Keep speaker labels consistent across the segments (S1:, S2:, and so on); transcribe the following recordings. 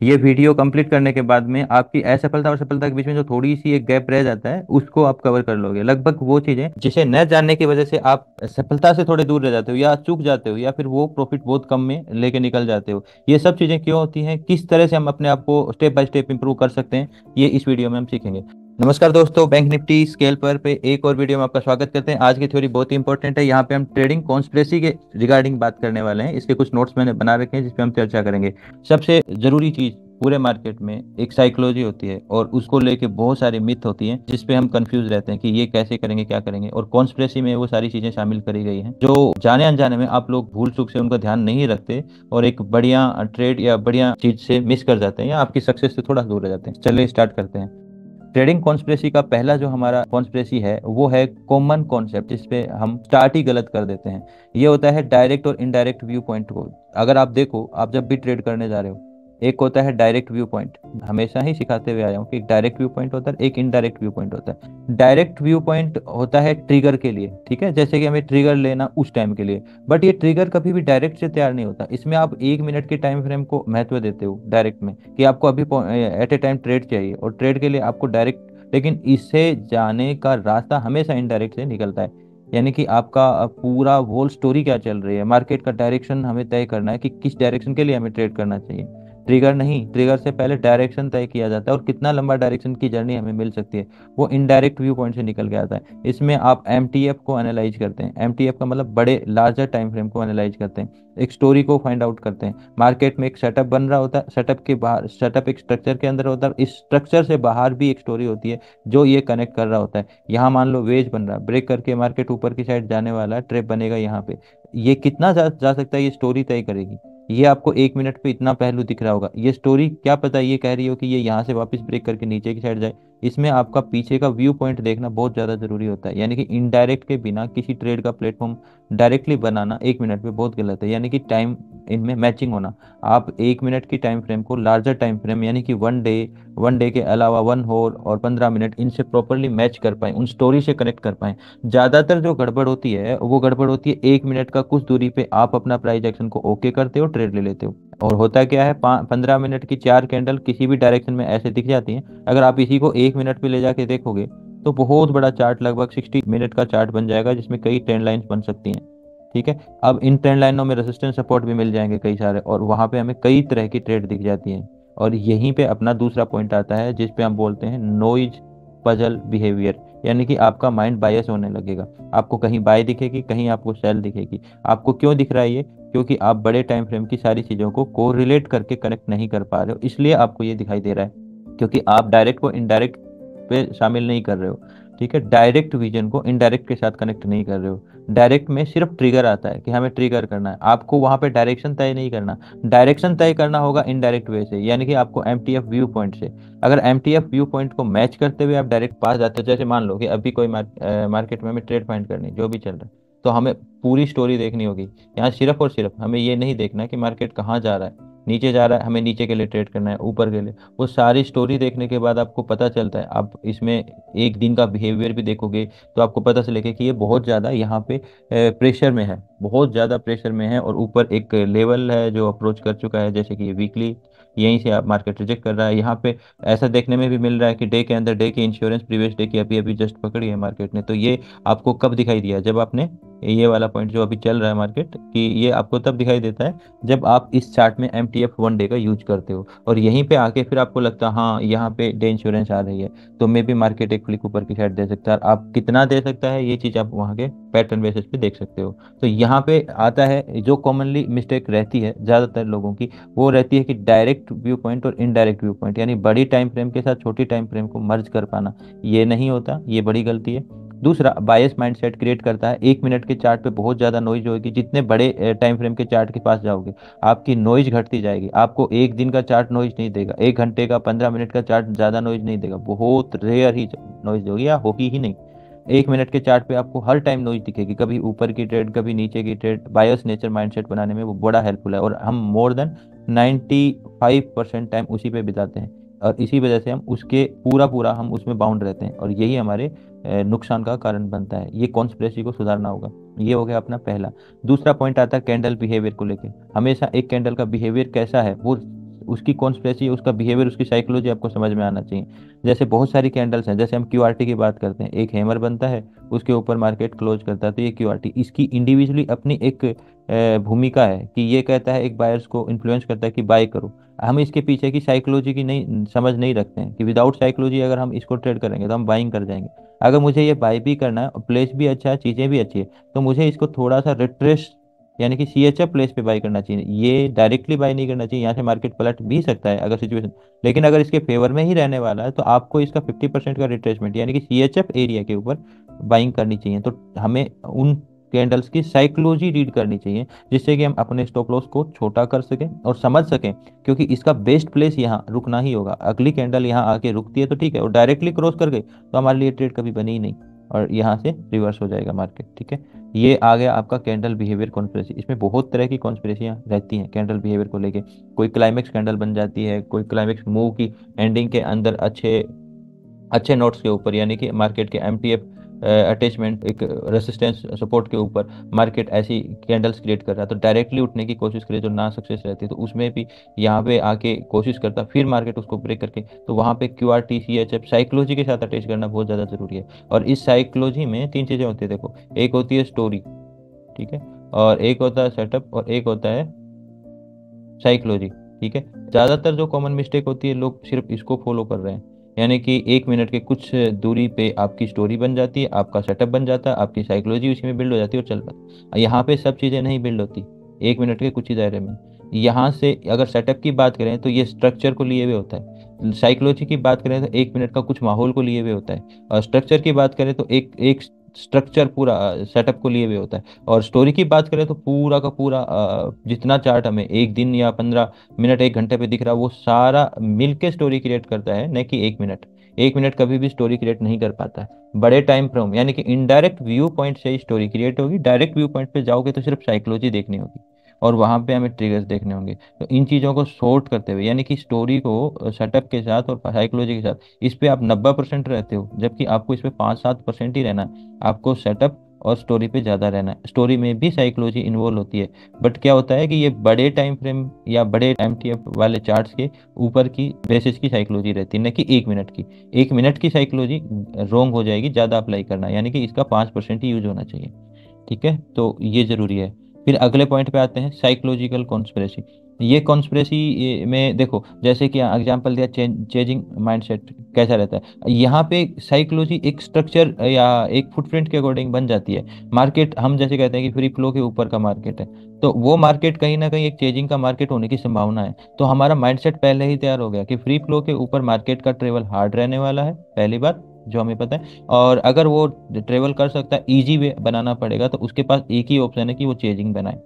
S1: ये video complete करने के बाद में आपकी असफलता और सफलता के बीच में जो थोड़ी सी एक गैप रह जाता है, उसको आप कवर कर लोगे। लगभग वो चीज़ें जिसे न जानने की वजह से आप सफलता से थोड़े दूर रह जाते हो या चूक जाते हो या फिर वो प्रॉफिट बहुत कम में लेके निकल जाते हो। ये सब चीज़ें क्यों होती हैं? किस तरह से हम अपने आप को स्टेप बाय स्टेप इंप्रूव कर सकते हैं? ये इस वीडियो में हम सीखेंगे। नमस्कार दोस्तों, बैंक निफ्टी स्केल पर पे एक और वीडियो में आपका स्वागत करते हैं। आज की थ्योरी बहुत ही इंपॉर्टेंट है। यहाँ पे हम ट्रेडिंग कॉन्स्परेसी के रिगार्डिंग बात करने वाले हैं। इसके कुछ नोट्स मैंने बना रखे हैं, जिस पे हम चर्चा करेंगे। सबसे ज़रूरी चीज़ पूरे मार्केट में एक साइकोलॉजी होती है और उसको लेके बहुत सारी मिथ होती हैं जिसपे हम कंफ्यूज रहते हैं कि ये कैसे करेंगे, क्या करेंगे। और कॉन्स्परेसी में वो सारी चीज़ें शामिल करी गई हैं, जो जाने अनजाने में आप लोग भूल चूक से उनका ध्यान नहीं रखते और एक बढ़िया ट्रेड या बढ़िया चीज़ से मिस कर जाते हैं या आपकी सक्सेस से थोड़ा दूर रह जाते हैं। चलिए स्टार्ट करते हैं। ट्रेडिंग कॉन्स्परेसी का पहला जो हमारा कॉन्स्परेसी है, वो है कॉमन कॉन्सेप्ट जिसपे हम स्टार्ट ही गलत कर देते हैं। ये होता है डायरेक्ट और इनडायरेक्ट व्यू पॉइंट को। अगर आप देखो, आप जब भी ट्रेड करने जा रहे हो एक होता है डायरेक्ट व्यू पॉइंट हमेशा ही सिखाते हुए आया हूँ कि डायरेक्ट व्यू पॉइंट होता है, एक इनडायरेक्ट व्यू पॉइंट होता है। डायरेक्ट व्यू पॉइंट होता है ट्रिगर के लिए, ठीक है? जैसे कि हमें ट्रिगर लेना उस टाइम के लिए। बट ये ट्रिगर कभी भी डायरेक्ट से तैयार नहीं होता। इसमें आप एक मिनट के टाइम फ्रेम को महत्व देते हो डायरेक्ट में कि आपको अभी एट ए टाइम ट्रेड चाहिए और ट्रेड के लिए आपको डायरेक्ट लेकिन इससे जाने का रास्ता हमेशा इनडायरेक्ट से निकलता है। यानी कि आपका पूरा होल स्टोरी क्या चल रही है? मार्केट का डायरेक्शन हमें तय करना है कि किस डायरेक्शन के लिए हमें ट्रेड करना चाहिए। ट्रिगर नहीं ट्रिगर से पहले डायरेक्शन तय किया जाता है और कितना लंबा डायरेक्शन की जर्नी हमें मिल सकती है वो इनडायरेक्ट व्यू पॉइंट से निकल के आता है। इसमें आप एमटीएफ को एनालाइज करते हैं। एमटीएफ का मतलब बड़े लार्जर टाइम फ्रेम को एनालाइज करते हैं। एक स्टोरी को फाइंड आउट करते हैं। मार्केट में एक सेटअप बन रहा होता है सेटअप के बाहर सेटअप एक स्ट्रक्चर के अंदर होता है। इस स्ट्रक्चर से बाहर भी एक स्टोरी होती है जो ये कनेक्ट कर रहा होता है। यहाँ मान लो वेज बन रहा है ब्रेक करके मार्केट ऊपर की साइड जाने वाला ट्रेप बनेगा यहाँ पे। ये कितना जा, जा सकता है ये स्टोरी तय करेगी। ये आपको एक मिनट पे इतना पहलू दिख रहा होगा। ये स्टोरी क्या पता ये कह रही हो कि ये यहाँ से वापस ब्रेक करके नीचे की साइड जाए। इसमें आपका पीछे का व्यू पॉइंट देखना बहुत ज़्यादा ज़रूरी होता है। यानी कि इनडायरेक्ट के बिना किसी ट्रेड का प्लेटफॉर्म डायरेक्टली बनाना एक मिनट में बहुत गलत है। यानी कि टाइम इनमें मैचिंग होना। आप एक मिनट की टाइम फ्रेम को लार्जर टाइम फ्रेम यानी कि वन डे वन डे के अलावा वन होर और पंद्रह मिनट इनसे प्रॉपरली मैच कर पाए, उन स्टोरी से कनेक्ट कर पाए। ज़्यादातर जो गड़बड़ होती है, वो गड़बड़ होती है एक मिनट का कुछ दूरी पे आप अपना प्राइस एक्शन को ओके करते हो ट्रेड ले लेते हो। और होता क्या है पंद्रह मिनट की चार कैंडल किसी भी डायरेक्शन में ऐसे दिख जाती हैं। अगर आप इसी को एक मिनट पे ले जाके देखोगे तो बहुत बड़ा चार्ट लगभग सिक्सटी मिनट का चार्ट बन जाएगा, जिसमें कई ट्रेंड लाइन्स बन सकती हैं। ठीक है? अब इन ट्रेंड लाइनों में रेसिस्टेंस सपोर्ट भी मिल जाएँगे कई सारे, और वहाँ पे हमें कई तरह की ट्रेड दिख जाती है। और यहीं पे अपना दूसरा पॉइंट आता है, जिस पे हम बोलते हैं नोइज पजल बिहेवियर यानी कि आपका माइंड बायस होने लगेगा। आपको कहीं बाय दिखेगी, कहीं आपको सेल दिखेगी। आपको क्यों दिख रहा है ये? क्योंकि आप बड़े टाइम फ्रेम की सारी चीज़ों को को रिलेट करके कनेक्ट नहीं कर पा रहे हो, इसलिए आपको ये दिखाई दे रहा है। क्योंकि आप डायरेक्ट को इनडायरेक्ट पे शामिल नहीं कर रहे हो। ठीक है? डायरेक्ट विजन को इनडायरेक्ट के साथ कनेक्ट नहीं कर रहे हो। डायरेक्ट में सिर्फ़ ट्रिगर आता है कि हमें ट्रिगर करना है। आपको वहाँ पे डायरेक्शन तय नहीं करना। डायरेक्शन तय करना होगा इनडायरेक्ट वे से, यानी कि आपको M T F view point से। अगर M T F view point को मैच करते हुए आप डायरेक्ट पास जाते हो, जैसे मान लो कि अभी कोई मार्केट में हमें ट्रेड फाइंड करनी जो भी चल रहा है। तो हमें पूरी स्टोरी देखनी होगी। यहाँ सिर्फ़ और सिर्फ़ हमें ये नहीं देखना कि मार्केट कहाँ जा रहा है। नीचे जा रहा है, हमें नीचे के लिए ट्रेड करना है, ऊपर के लिए। वो सारी स्टोरी देखने के बाद आपको पता चलता है। आप इसमें एक दिन का बिहेवियर भी देखोगे तो आपको पता चलेगा कि ये बहुत ज़्यादा यहाँ पे प्रेशर में है। बहुत ज़्यादा प्रेशर में है और ऊपर एक लेवल है जो अप्रोच कर चुका है। जैसे कि वीकली यहीं से आप मार्केट रिजेक्ट कर रहा है। यहाँ पे ऐसा देखने में भी मिल रहा है कि डे के अंदर डे की इंश्योरेंस प्रीवियस डे की अभी अभी जस्ट पकड़ी है मार्केट ने। तो ये आपको कब दिखाई दिया? जब आपने ये वाला पॉइंट जो अभी चल रहा है मार्केट कि ये आपको तब दिखाई देता है जब आप इस चार्ट में M T F one day का यूज़ करते हो। और यहीं पे आके फिर आपको लगता है हाँ यहाँ पे डे इंश्योरेंस आ रही है। तो मे भी मार्केट एक क्लिक ऊपर की साइड दे सकता है। आप कितना दे सकता है, ये चीज़ आप वहाँ के पैटर्न बेसिस पे देख सकते हो। तो यहाँ पे आता है, जो कॉमनली मिस्टेक रहती है ज़्यादातर लोगों की, वो रहती है कि डायरेक्ट व्यू पॉइंट और इनडायरेक्ट व्यू पॉइंट यानी बड़ी टाइम फ्रेम के साथ छोटी टाइम फ्रेम को मर्ज कर पाना। ये नहीं होता, ये बड़ी गलती है। दूसरा बायस माइंडसेट क्रिएट करता है। एक मिनट के चार्ट पे बहुत ज़्यादा नॉइज़ होगी। जितने बड़े टाइम फ्रेम के चार्ट के पास जाओगे, आपकी नॉइज़ घटती जाएगी। आपको एक दिन का चार्ट नॉइज़ नहीं देगा। एक घंटे का, पंद्रह मिनट का चार्ट ज़्यादा नॉइज़ नहीं देगा। बहुत रेयर ही नॉइज़ होगी या होगी ही नहीं। एक मिनट के चार्ट पे आपको हर टाइम नॉइज़ दिखेगी। कभी ऊपर की ट्रेड कभी नीचे की ट्रेड बायस नेचर माइंडसेट बनाने में वो बड़ा हेल्पफुल है। और हम मोर देन 95 परसेंट टाइम उसी पे बिताते हैं। और इसी वजह से हम उसके पूरा पूरा हम उसमें बाउंड रहते हैं। और यही हमारे नुकसान का कारण बनता है। ये कॉन्स्परेसी को सुधारना होगा। ये हो गया अपना पहला। दूसरा पॉइंट आता है कैंडल बिहेवियर को लेकर हमेशा एक कैंडल का बिहेवियर कैसा है, वो उसकी कॉन्स्परेसी उसका बिहेवियर उसकी साइकोलॉजी आपको समझ में आना चाहिए। जैसे बहुत सारी कैंडल्स हैं, जैसे हम क्यूआरटी की बात करते हैं, एक हैमर बनता है, उसके ऊपर मार्केट क्लोज करता है तो ये क्यूआरटी इसकी इंडिविजुअली अपनी एक भूमिका है कि ये कहता है एक बायर्स को इन्फ्लुएंस करता है कि बाय करो। हम इसके पीछे की साइकोलॉजी की नहीं, समझ नहीं रखते हैं कि विदाउट साइकोलॉजी अगर हम इसको ट्रेड करेंगे तो हम बाइंग कर जाएँगे। अगर मुझे ये बाय भी करना है प्लेस भी अच्छा है, चीज़ें भी अच्छी है तो मुझे इसको थोड़ा सा रिट्रेस यानी कि सी एच एफ़ प्लेस पे बाई करना चाहिए। ये डायरेक्टली बाई नहीं करना चाहिए, यहाँ से मार्केट पलट भी सकता है अगर सिचुएशन लेकिन अगर इसके फेवर में ही रहने वाला है तो आपको इसका फिफ्टी परसेंट का रिट्रेसमेंट यानी कि सी एच एफ़ एरिया के ऊपर बाइंग करनी चाहिए। तो हमें उन कैंडल्स की साइकोलॉजी रीड करनी चाहिए, जिससे कि हम अपने स्टॉप लॉस को छोटा कर सकें और समझ सकें, क्योंकि इसका बेस्ट प्लेस यहाँ रुकना ही होगा। अगली कैंडल यहाँ आके रुकती है तो ठीक है, और डायरेक्टली क्रॉस कर गई तो हमारे लिए ट्रेड कभी बनी ही नहीं, और यहाँ से रिवर्स हो जाएगा मार्केट ठीक है? ये आ गया आपका कैंडल बिहेवियर कॉन्स्परेसी इसमें बहुत तरह की कॉन्स्परेसियाँ रहती हैं कैंडल बिहेवियर को लेके। कोई क्लाइमेक्स कैंडल बन जाती है, कोई क्लाइमेक्स मूव की एंडिंग के अंदर अच्छे अच्छे नोट्स के ऊपर, यानी कि मार्केट के एम अटैचमेंट एक रेसिस्टेंस सपोर्ट के ऊपर मार्केट ऐसी कैंडल्स क्रिएट कर रहा है तो डायरेक्टली उठने की कोशिश करे जो ना सक्सेस रहती है तो उसमें भी यहाँ पे आके कोशिश करता, फिर मार्केट उसको ब्रेक करके तो वहाँ पे Q R T C H F psychology के साथ अटैच करना बहुत ज़्यादा ज़रूरी है। और इस साइकोलॉजी में तीन चीज़ें होती है, देखो, एक होती है स्टोरी ठीक है, और एक होता है सेटअप और एक होता है साइकोलॉजी ठीक है। ज़्यादातर जो कॉमन मिस्टेक होती है, लोग सिर्फ़ इसको फॉलो कर रहे हैं। यानी कि एक मिनट के कुछ दूरी पे आपकी स्टोरी बन जाती है, आपका सेटअप बन जाता है, आपकी साइकोलॉजी उसी में बिल्ड हो जाती है और चल पाती यहाँ पे सब चीज़ें नहीं बिल्ड होती, एक मिनट के कुछ ही दायरे में। यहाँ से अगर सेटअप की बात करें तो ये स्ट्रक्चर को लिए हुए होता है। साइकोलॉजी की बात करें तो एक मिनट का कुछ माहौल को लिए हुए होता है। और स्ट्रक्चर की बात करें तो एक एक स्ट्रक्चर पूरा सेटअप को लिए हुए होता है। और स्टोरी की बात करें तो पूरा का पूरा जितना चार्ट हमें एक दिन या पंद्रह मिनट, एक घंटे पे दिख रहा, वो सारा मिल के स्टोरी क्रिएट करता है, न कि एक मिनट। एक मिनट कभी भी स्टोरी क्रिएट नहीं कर पाता है। बड़े टाइम फ्रेम यानी कि इनडायरेक्ट व्यू पॉइंट से ही स्टोरी क्रिएट होगी। डायरेक्ट व्यू पॉइंट पे जाओगे तो सिर्फ़ साइकोलॉजी देखनी होगी। और वहाँ पे हमें ट्रिगर्स देखने होंगे। तो इन चीज़ों को शॉर्ट करते हुए, यानी कि स्टोरी को सेटअप के साथ और साइकोलॉजी के साथ, इस पर आप नब्बे परसेंट रहते हो, जबकि आपको इस पे पाँच सात परसेंट ही रहना है। आपको सेटअप और स्टोरी पे ज़्यादा रहना है। स्टोरी में भी साइकोलॉजी इन्वॉल्व होती है। बट क्या होता है कि ये बड़े टाइम फ्रेम या बड़े एमटीएफ वाले चार्ट्स के ऊपर की बेसिस की साइकोलॉजी रहती है, न कि एक मिनट की। एक मिनट की साइकोलॉजी रॉन्ग हो जाएगी, ज़्यादा अप्लाई करना यानी कि इसका पाँच परसेंट ही यूज़ होना चाहिए। ठीक है? तो ये ज़रूरी है। फिर अगले पॉइंट पे आते हैं साइकोलॉजिकल कॉन्स्परेसी ये कॉन्स्परेसी में देखो, जैसे कि एग्जांपल दिया चेंजिंग माइंडसेट कैसा रहता है। यहाँ पे साइकोलॉजी एक स्ट्रक्चर या एक फुटप्रिंट के अकॉर्डिंग बन जाती है। मार्केट हम जैसे कहते हैं कि फ्री फ्लो के ऊपर का मार्केट है। तो वो मार्केट कहीं ना कहीं एक चेंजिंग का मार्केट होने की संभावना है। तो हमारा माइंडसेट पहले ही तैयार हो गया कि फ्री फ्लो के ऊपर मार्केट का ट्रेवल हार्ड रहने वाला है, पहली बात। जो हमें पता है। और अगर वो ट्रेवल कर सकता है ईजी वे बनाना पड़ेगा तो उसके पास एक ही ऑप्शन है कि वो चेजिंग बनाए।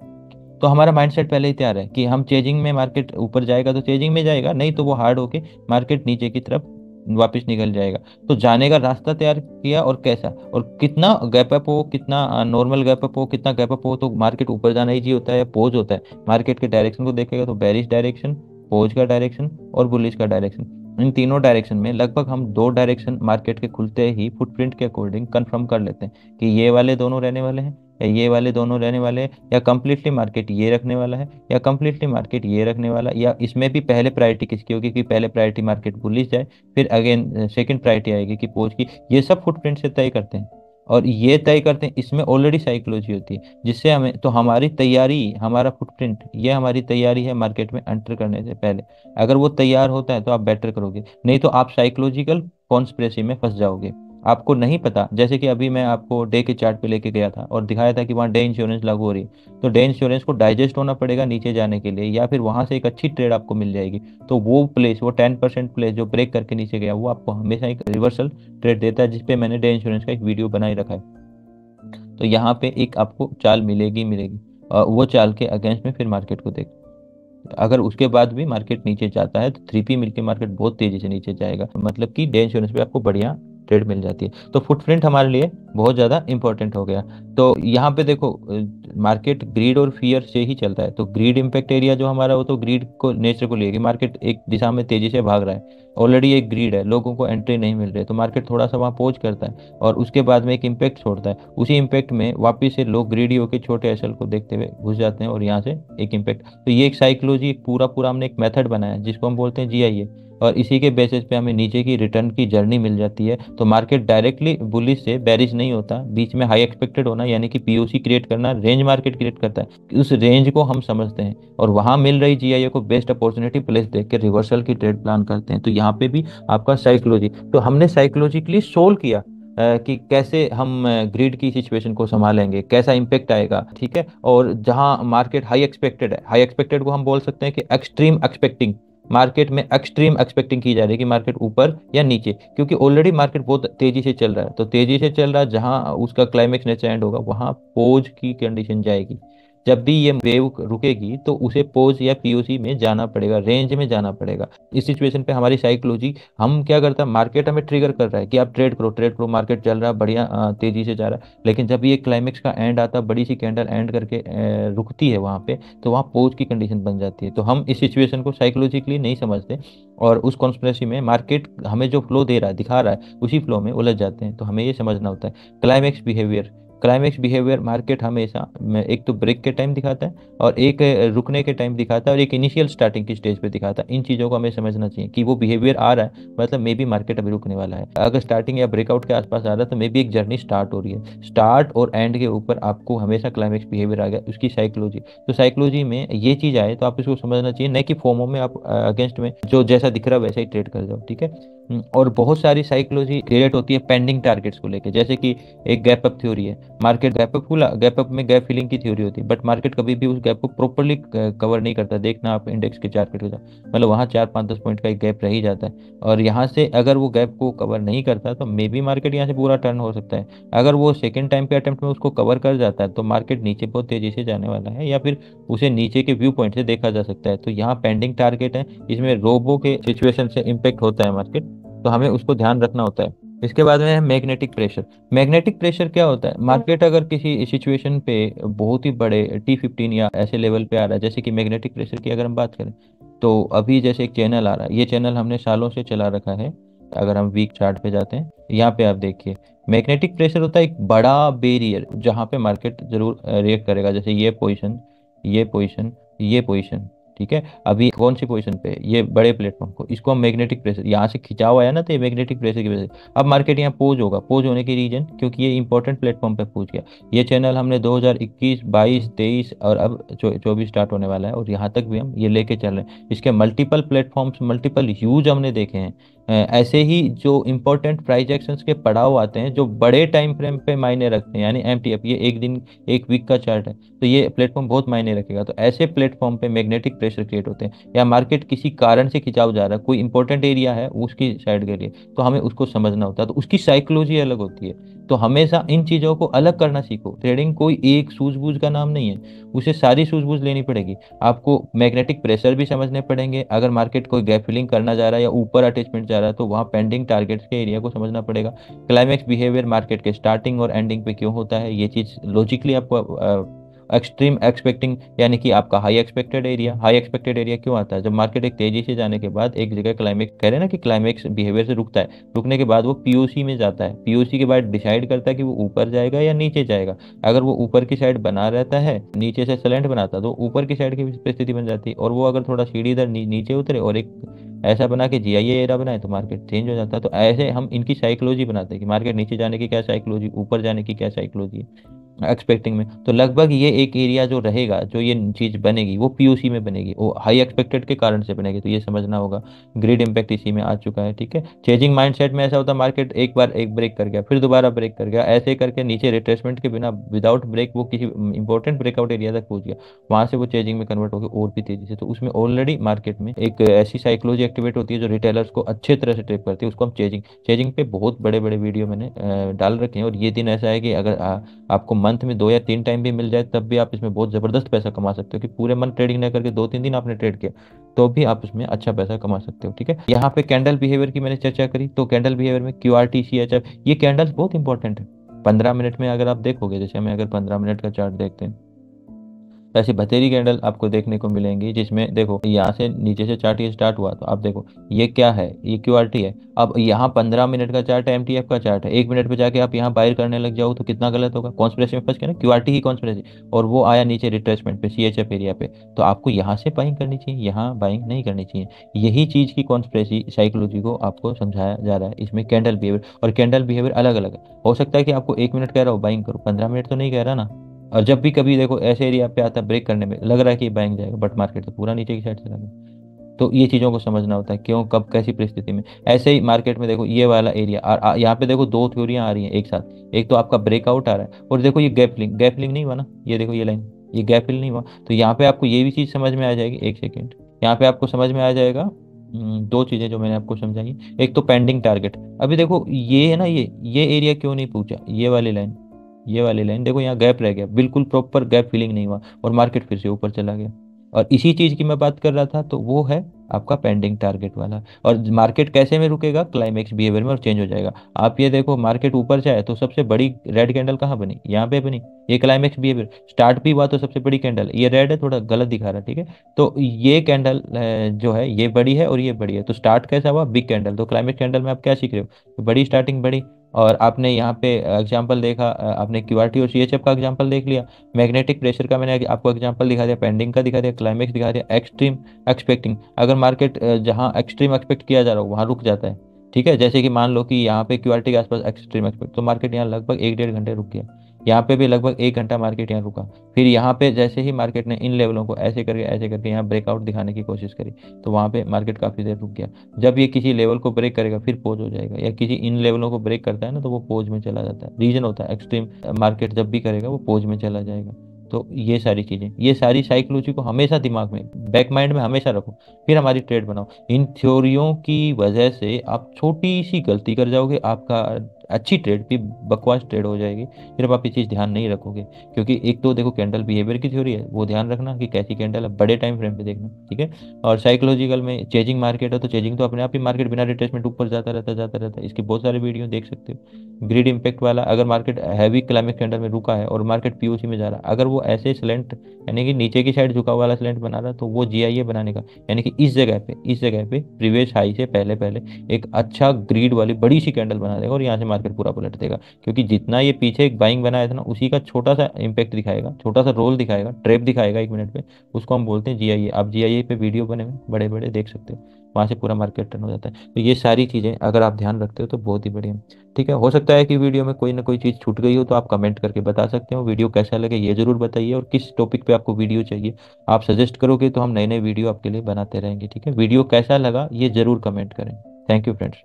S1: तो हमारा माइंडसेट पहले ही तैयार है कि हम चेजिंग में मार्केट ऊपर जाएगा तो चेजिंग में जाएगा, नहीं तो वो हार्ड होके मार्केट नीचे की तरफ़ वापस निकल जाएगा। तो जाने का रास्ता तैयार किया और कैसा? और कितना गैप अप हो, कितना नॉर्मल गैप अप हो, कितना गैप अप हो तो मार्केट ऊपर जाना ही जी होता है पोज होता है? मार्केट के डायरेक्शन को देखेगा तो बैरिश डायरेक्शन पोज का डायरेक्शन और बुलिश का डायरेक्शन इन तीनों डायरेक्शन में लगभग हम दो डायरेक्शन मार्केट के खुलते ही फुटप्रिंट के अकॉर्डिंग कंफर्म कर लेते हैं कि ये वाले दोनों रहने वाले हैं, या ये वाले दोनों रहने वाले हैं, या कम्प्लीटली मार्केट ये रखने वाला है, या कम्प्लीटली मार्केट ये रखने वाला या इसमें भी पहले प्रायोरिटी किसकी होगी कि पहले प्रायोरिटी मार्केट बुलिश जाए, फिर अगेन सेकेंड प्रायोरिटी आएगी कि पोज की। ये सब फुटप्रिंट से तय करते हैं। और ये तय करते हैं, इसमें ऑलरेडी साइकोलॉजी होती है, जिससे हमें तो हमारी तैयारी, हमारा फुटप्रिंट ये हमारी तैयारी है मार्केट में एंटर करने से पहले। अगर वो तैयार होता है तो आप बेटर करोगे, नहीं तो आप साइकोलॉजिकल कॉन्स्परेसी में फंस जाओगे। आपको नहीं पता, जैसे कि अभी मैं आपको डे के चार्ट पे लेके गया था और दिखाया था कि वहाँ डे इंश्योरेंस लागू हो रही है। तो डे इंश्योरेंस को डाइजेस्ट होना पड़ेगा नीचे जाने के लिए या फिर वहाँ से एक अच्छी ट्रेड आपको मिल जाएगी। तो वो प्लेस वो टेन परसेंट प्लेस जो ब्रेक करके नीचे गया, वो आपको हमेशा एक रिवर्सल ट्रेड देता है, जिसपे मैंने डे इंश्योरेंस का एक वीडियो बनाई रखा है। तो यहाँ पे एक आपको चाल मिलेगी मिलेगी। और वो चाल के अगेंस्ट में फिर मार्केट को देख। अगर उसके बाद भी मार्केट नीचे जाता है तो थ्री पी मिल के मार्केट बहुत तेज़ी से नीचे जाएगा। मतलब कि डे इंश्योरेंस पे आपको बढ़िया ट्रेड मिल जाती है। तो फुटप्रिंट हमारे लिए बहुत ज़्यादा इंपॉर्टेंट हो गया। तो यहाँ पे देखो मार्केट ग्रीड और फियर से ही चलता है। तो ग्रीड इम्पैक्ट एरिया जो हमारा वो तो ग्रीड को नेचर को लेगी मार्केट एक दिशा में तेज़ी से भाग रहा है। ऑलरेडी एक ग्रीड है, लोगों को एंट्री नहीं मिल रही तो मार्केट थोड़ा सा वहाँ पोज करता है और उसके बाद में एक इम्पैक्ट छोड़ता है। उसी इम्पैक्ट में वापिस से लोग ग्रीडी होकर छोटे एसल को देखते हुए घुस जाते हैं और यहाँ से एक इम्पैक्ट तो ये एक साइकोलॉजी पूरा पूरा हमने एक मेथड बनाया जिसको हम बोलते हैं जी और इसी के बेसिस पे हमें नीचे की रिटर्न की जर्नी मिल जाती है। तो मार्केट डायरेक्टली बुलिस से बैरिज नहीं होता। बीच में हाई एक्सपेक्टेड होना, यानी कि पीओसी क्रिएट करना रेंज मार्केट क्रिएट करता है। उस रेंज को हम समझते हैं और वहाँ मिल रही जीआईए को बेस्ट अपॉर्चुनिटी प्लेस देख के रिवर्सल की ट्रेड प्लान करते हैं। तो यहाँ पे भी आपका साइकोलॉजी तो हमने साइकोलॉजिकली सोल्व किया कि कैसे हम ग्रीड की सिचुएशन को संभालेंगे, कैसा इम्पेक्ट आएगा, ठीक है? और जहाँ मार्केट हाई एक्सपेक्टेड है हाई एक्सपेक्टेड को हम बोल सकते हैं कि एक्सट्रीम एक्सपेक्टिंग मार्केट में एक्सट्रीम एक्सपेक्टिंग की जा रही है कि मार्केट ऊपर या नीचे, क्योंकि ऑलरेडी मार्केट बहुत तेज़ी से चल रहा है। तो तेज़ी से चल रहा है, जहाँ उसका क्लाइमेक्स नेचर एंड होगा, वहाँ पोज की कंडीशन जाएगी। जब भी ये वेव रुकेगी तो उसे पोज या पीओसी में जाना पड़ेगा रेंज में जाना पड़ेगा। इस सिचुएशन पे हमारी साइकोलॉजी हम क्या करता है मार्केट हमें ट्रिगर कर रहा है कि आप ट्रेड करो ट्रेड करो मार्केट चल रहा है बढ़िया तेज़ी से जा रहा है। लेकिन जब ये क्लाइमेक्स का एंड आता, बड़ी सी कैंडल एंड करके रुकती है वहाँ पे तो वहाँ पोज की कंडीशन बन जाती है। तो हम इस सिचुएशन को साइकोलॉजिकली नहीं समझते और उस कॉन्स्परेसी में मार्केट हमें जो फ्लो दे रहा है, दिखा रहा है, उसी फ्लो में उलझ जाते हैं। तो हमें ये समझना होता है climax behaviour climax behaviour market हमेशा एक तो ब्रेक के टाइम दिखाता है और एक रुकने के टाइम दिखाता है और एक इनिशियल स्टार्टिंग की स्टेज पे दिखाता है। इन चीज़ों को हमें समझना चाहिए कि वो बिहेवियर आ रहा है मतलब मे बी मार्केट अभी रुकने वाला है। अगर स्टार्टिंग या ब्रेकआउट के आसपास आ रहा है तो मे बी एक जर्नी स्टार्ट हो रही है। स्टार्ट और एंड के ऊपर आपको हमेशा क्लाइमेक्स बिहेवियर आ गया, उसकी साइकोलॉजी तो साइकोलॉजी में ये चीज़ आए तो आप इसको समझना चाहिए, न कि फॉर्मो में आप अगेंस्ट में, जो जैसा दिख रहा है वैसा ही ट्रेड कर जाओ, ठीक है? और बहुत सारी साइकोलॉजी क्रिएट होती है पेंडिंग टारगेट्स को लेकर जैसे कि एक गैप अप थ्योरी है। मार्केट गैप अप खुला गैप अप में गैप फिलिंग की थ्योरी होती है बट मार्केट कभी भी उस गैप को प्रॉपरली कवर नहीं करता। देखना आप इंडेक्स के चार्ट पे मतलब वहाँ चार पाँच दस पॉइंट का एक गैप रह ही जाता है। और यहाँ से अगर वो गैप को कवर नहीं करता तो मे बी मार्केट यहाँ से पूरा टर्न हो सकता है। अगर वो सेकेंड टाइम के अटेम्प्ट में उसको कवर कर जाता है तो मार्केट नीचे बहुत तेज़ी से जाने वाला है, या फिर उसे नीचे के व्यू पॉइंट से देखा जा सकता है। तो यहाँ पेंडिंग टारगेट है, इसमें रोबो के सिचुएशन से इम्पेक्ट होता है मार्केट तो हमें उसको ध्यान रखना होता है। इसके बाद में है मैग्नेटिक प्रेशर मैग्नेटिक प्रेशर क्या होता है? मार्केट अगर किसी सिचुएशन पे बहुत ही बड़े टी फिफ्टीन या ऐसे लेवल पे आ रहा है, जैसे कि मैग्नेटिक प्रेशर की अगर हम बात करें तो अभी जैसे एक चैनल आ रहा है, ये चैनल हमने सालों से चला रखा है, अगर हम वीक चार्ट पे जाते हैं, यहाँ पे आप देखिए मैग्नेटिक प्रेशर होता है एक बड़ा बेरियर जहाँ पे मार्केट ज़रूर रिएक्ट करेगा, जैसे ये पोजिशन ये पोजिशन ये पोजिशन ठीक है? अभी कौन सी पोजिशन पे? ये बड़े प्लेटफॉर्म को। इसको हम मैग्नेटिक प्रेशर यहाँ से खिंचा हुआ है ना तो ये मैग्नेटिक प्रेशर की वजह से। अब मार्केट यहाँ पोज होगा। पोज होने की रीजन क्योंकि ये इंपॉर्टेंट प्लेटफॉर्म पे पूछ गया। ये चैनल हमने 2021, 22, 23 और अब चौबीस स्टार्ट होने वाला है और यहाँ तक भी हम ये लेके चल रहे हैं। इसके मल्टीपल प्लेटफॉर्म्स मल्टीपल यूज़ हमने देखे हैं। ऐसे ही जो इम्पोर्टेंट प्राइज एक्शंस के पड़ाव आते हैं, जो बड़े टाइम फ्रेम पे मायने रखते हैं, यानी एम ये एक दिन, एक वीक का चार्ट है तो ये प्लेटफॉर्म बहुत मायने रखेगा। तो ऐसे प्लेटफॉर्म पे मैग्नेटिक प्रेशर क्रिएट होते हैं, या मार्केट किसी कारण से खिंचाव जा रहा है, कोई इंपॉर्टेंट एरिया है, उसकी साइड के लिए तो हमें उसको समझना होता है। तो उसकी साइकोलॉजी अलग होती है। तो हमेशा इन चीज़ों को अलग करना सीखो। थ्रेडिंग कोई एक सूझबूझ का नाम नहीं है। उसे सारी सूझबूझ लेनी पड़ेगी। आपको मैग्नेटिक प्रेशर भी समझने पड़ेंगे। अगर मार्केट कोई गैप फिलिंग करना जा रहा है या ऊपर अटैचमेंट जा रहा है तो वहाँ पेंडिंग टारगेट्स के एरिया को समझना पड़ेगा। क्लाइमैक्स बिहेवियर मार्केट के स्टार्टिंग और एंडिंग पे क्यों होता है, ये चीज़ लॉजिकली आपको एक्सट्रीम एक्सपेक्टिंग यानी कि आपका high expected area high expected area क्यों आता है? जब मार्केट एक तेज़ी से जाने के बाद एक जगह क्लाइमेक्स कह रहे हैं ना कि क्लाइमेक्स बिहेवियर से रुकता है, रुकने के बाद वो पीओसी में जाता है। पीओसी के बाद डिसाइड करता है कि वो ऊपर जाएगा या नीचे जाएगा। अगर वो ऊपर की साइड बना रहता है, नीचे से सलेंट बनाता तो ऊपर की साइड की परिस्थिति बन जाती है। और वो अगर थोड़ा सीढ़ी इधर नीचे उतरे और एक ऐसा बना के जी आई एरा बनाए तो मार्केट चेंज हो जाता है। तो ऐसे हम इनकी साइकोलॉजी बनाते हैं कि मार्केट नीचे जाने की क्या साइकोलॉजी ऊपर जाने की क्या साइकोलॉजी है। एक्सपेक्टिंग में। तो लगभग ये एक एरिया जो रहेगा, जो ये चीज़ बनेगी, वो पीओसी में बनेगी। वो हाई एक्सपेक्टेड के कारण से बनेगी तो ये समझना होगा। ग्रेड इंपैक्ट इसी में आ चुका है, ठीक है? चेंजिंग माइंडसेट में ऐसा होता है मार्केट एक बार एक ब्रेक कर गया, फिर दोबारा ब्रेक कर गया, ऐसे करके नीचे रिट्रेसमेंट के बिना विदाउट ब्रेक वो किसी इंपॉर्टेंट ब्रेकआउट एरिया तक पहुँच गया। वहाँ से वो चेंजिंग में कन्वर्ट हो गया और भी तेज़ी से। तो उसमें ऑलरेडी मार्केट में एक ऐसी साइकोलॉजी एक्टिवेट होती है, जो रिटेलर्स को अच्छे तरह से ट्रेप करती है, उसको हम चेजिंग चेजिंग पे बहुत बड़े बड़े वीडियो मैंने डाल रखे हैं, और ये दिन ऐसा है कि अगर आपको मंथ में दो या तीन टाइम भी मिल जाए, तब भी आप इसमें बहुत ज़बरदस्त पैसा कमा सकते हो कि पूरे मंथ ट्रेडिंग नहीं करके दो तीन दिन आपने ट्रेड किया तो भी आप इसमें अच्छा पैसा कमा सकते हो, ठीक है? यहाँ पे कैंडल बिहेवियर की मैंने चर्चा करी तो कैंडल बिहेवियर में Q R T C H F ये कैंडल्स बहुत इंपॉर्टेंट है। पंद्रह मिनट में अगर आप देखोगे, जैसे हमें अगर पंद्रह मिनट का चार्ट देखते हैं ऐसी बतेरी कैंडल आपको देखने को मिलेंगी, जिसमें देखो, यहाँ से नीचे से चार्ट ये स्टार्ट हुआ तो आप देखो, ये क्या है? ये क्यू है। अब यहाँ पंद्रह मिनट का चार्ट है एम का चार्ट है। एक मिनट पे जाके आप यहाँ बायर करने लग जाओ तो कितना गलत होगा? कॉन्स्परेसी में फंस गया ना? क्यू ही कॉन्स्परेसी और वो आया नीचे रिट्रेसमेंट पे सी एच एफ़ एरिया पे। तो आपको यहाँ से बाइंग करनी चाहिए, यहाँ बाइंग नहीं करनी चाहिए। यही चीज़ की कॉन्स्परेसी साइकोलॉजी को आपको समझाया जा रहा है। इसमें कैंडल बिहेवियर और कैंडल बिहेवियर अलग अलग है। हो सकता है कि आपको एक मिनट कह रहा हो बाइंग करो। पंद्रह मिनट तो नहीं कह रहा ना? और जब भी कभी देखो ऐसे एरिया पे आता ब्रेक करने में लग रहा है कि बैंक जाएगा बट मार्केट तो पूरा नीचे की साइड चला गया तो ये चीज़ों को समझना होता है क्यों कब कैसी परिस्थिति में। ऐसे ही मार्केट में देखो ये वाला एरिया और यहाँ पे देखो दो थ्योरियाँ आ रही हैं एक साथ। एक तो आपका ब्रेकआउट आ रहा है और देखो ये गैप लिंक गैप लिंक नहीं हुआ ना? ये देखो ये लाइन ये गैप फिल नहीं हुआ। तो यहाँ पे आपको ये भी चीज़ समझ में आ जाएगी एक सेकेंड यहाँ पे आपको समझ में आ जाएगा हम्म, दो चीज़ें जो मैंने आपको समझाई एक तो पेंडिंग टारगेट अभी देखो ये है ना ये ये एरिया क्यों नहीं पूछा? ये वाली लाइन ये वाली लाइन, देखो यहाँ गैप रह गया, बिल्कुल प्रॉपर गैप फिलिंग नहीं हुआ और मार्केट फिर से ऊपर चला गया। और इसी चीज़ की मैं बात कर रहा था तो वो है आपका पेंडिंग टारगेट वाला। और मार्केट कैसे में रुकेगा? क्लाइमेक्स बिहेवियर में और चेंज हो जाएगा। आप ये देखो मार्केट ऊपर जाए तो सबसे बड़ी रेड कैंडल कहाँ बनी? यहाँ पे बनी। ये क्लाइमेक्स बिहेवियर स्टार्ट भी हुआ तो सबसे बड़ी कैंडल ये रेड है, थोड़ा गलत दिखा रहा है ठीक है? तो ये कैंडल जो है, ये बड़ी है और ये बड़ी है। तो स्टार्ट कैसा हुआ? बिग कैंडल तो क्लाइमेक्स कैंडल में आप क्या सीख रहे हो? बड़ी स्टार्टिंग बड़ी। और आपने यहाँ पे एग्ज़ाम्पल देखा आपने क्यू आर टी और सी एच एफ़ का एग्ज़ाम्पल देख लिया। मैग्नेटिक प्रेशर का मैंने आपको एग्ज़ाम्पल दिखा दिया पेंडिंग का दिखा दिया क्लाइमेक्स दिखा दिया एक्सट्रीम एक्सपेक्टिंग अगर मार्केट जहाँ एक्सट्रीम एक्सपेक्ट किया जा रहा हो, वहाँ रुक जाता है, ठीक है? जैसे कि मान लो कि यहाँ पे क्यू आर टी के आसपास एक्सट्रीम एक्सपेक्ट तो मार्केट यहाँ लगभग एक डेढ़ घंटे रुक गया। यहाँ पे भी लगभग एक घंटा मार्केट यहाँ रुका। फिर यहाँ पे जैसे ही मार्केट ने इन लेवलों को ऐसे करके ऐसे करके यहाँ ब्रेकआउट दिखाने की कोशिश करी तो वहाँ पे मार्केट काफ़ी देर रुक गया। जब ये किसी लेवल को ब्रेक करेगा, फिर पोज हो जाएगा, या किसी इन लेवलों को ब्रेक करता है ना तो वो पोज में चला जाता है। रीजन होता है एक्सट्रीम मार्केट जब भी करेगा, वो पोज में चला जाएगा। तो ये सारी चीज़ें, ये सारी साइकोलॉजी को हमेशा दिमाग में बैक माइंड में हमेशा रखो। फिर हमारी ट्रेड बनाओ। इन थ्योरियों की वजह से आप छोटी सी गलती कर जाओगे, आपका अच्छी ट्रेड भी बकवास ट्रेड हो जाएगी फिर आप ये चीज़ ध्यान नहीं रखोगे। क्योंकि एक तो देखो कैंडल बिहेवियर की थ्योरी है, वो ध्यान रखना कि कैसी कैंडल है, बड़े टाइम फ्रेम पे देखना, ठीक है? और साइकोलॉजिकल में चेजिंग मार्केट है तो चेजिंग तो अपने आप ही मार्केट बिना रिट्रेसमेंट ऊपर जाता रहता जाता रहता है। इसके बहुत सारे वीडियो देख सकते हो। ग्रीड इम्पैक्ट वाला, अगर मार्केट हैवी क्लाइमेक्स कैंडल में रुका है और मार्केट पीओसी में जा रहा है, अगर वो ऐसे स्लेंट यानी कि नीचे की साइड झुका वाला स्लेंट बना रहा तो वो जीआईए बनाने का, यानी कि इस जगह पे, इस जगह पे प्रीवियस हाई से पहले पहले एक अच्छा ग्रीड वाली बड़ी सी कैंडल बना देगा और यहाँ से मार्केट पूरा पलट देगा। क्योंकि जितना ये पीछे एक बाइंग बनाया था ना, उसी का छोटा सा इम्पैक्ट दिखाएगा, छोटा सा रोल दिखाएगा ट्रेप दिखाएगा एक मिनट पे, उसको हम बोलते हैं जी आप जी पे वीडियो बने हुए बड़े बड़े देख सकते हो, वहाँ से पूरा मार्केट टर्न हो जाता है। तो ये सारी चीज़ें अगर आप ध्यान रखते हो तो बहुत ही बढ़िया। ठीक है, हो सकता है कि वीडियो में कोई ना कोई चीज़ छूट गई हो तो आप कमेंट करके बता सकते हो। वीडियो कैसा लगे ये ज़रूर बताइए और किस टॉपिक पे आपको वीडियो चाहिए, आप सजेस्ट करोगे तो हम नए नए वीडियो आपके लिए बनाते रहेंगे। ठीक है वीडियो कैसा लगा ये ज़रूर कमेंट करें। Thank you friends